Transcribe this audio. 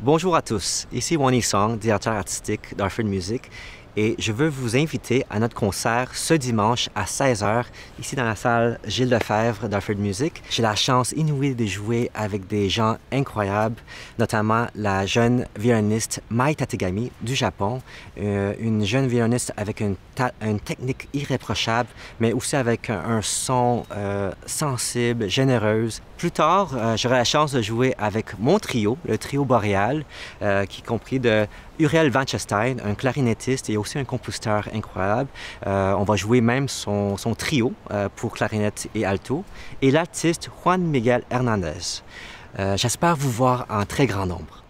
Bonjour à tous, ici Wani Song, directeur artistique d'Arford Music, et je veux vous inviter à notre concert ce dimanche à 16h, ici dans la salle Gilles Lefebvre d'Alfred Music. J'ai la chance inouïe de jouer avec des gens incroyables, notamment la jeune violoniste Mai Tategami du Japon, euh, une jeune violoniste avec une, technique irréprochable, mais aussi avec un, son euh, sensible, généreuse. Plus tard, euh, j'aurai la chance de jouer avec mon trio, le trio boréal, qui est compris de Uriel Vanchestein, un clarinettiste et aussi un compositeur incroyable. Euh, on va jouer même son, trio euh, pour clarinette et alto. Et l'artiste Juan Miguel Hernandez. Euh, j'espère vous voir en très grand nombre.